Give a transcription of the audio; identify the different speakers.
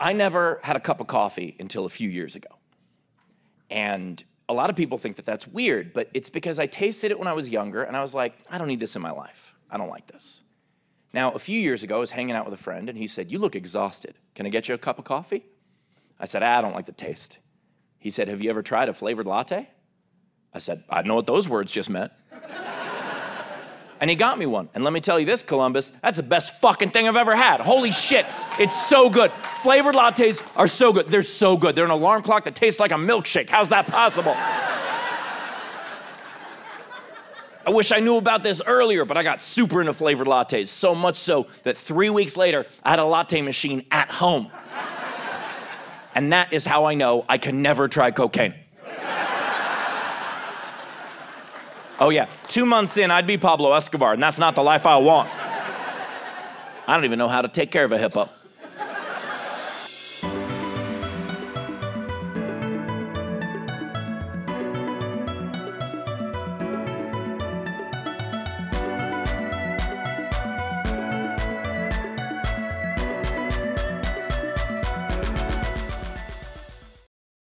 Speaker 1: I never had a cup of coffee until a few years ago. And a lot of people think that that's weird, but it's because I tasted it when I was younger and I was like, I don't need this in my life. I don't like this. Now, a few years ago, I was hanging out with a friend and he said, You look exhausted. Can I get you a cup of coffee? I said, ah, I don't like the taste. He said, Have you ever tried a flavored latte? I said, I know what those words just meant. And he got me one. And let me tell you this, Columbus, that's the best fucking thing I've ever had. Holy shit, it's so good. Flavored lattes are so good. They're so good. They're an alarm clock that tastes like a milkshake. How's that possible? I wish I knew about this earlier, but I got super into flavored lattes, so much so that three weeks later, I had a latte machine at home. And that is how I know I can never try cocaine. Oh, yeah, two months in, I'd be Pablo Escobar, and that's not the life I want. I don't even know how to take care of a hippo.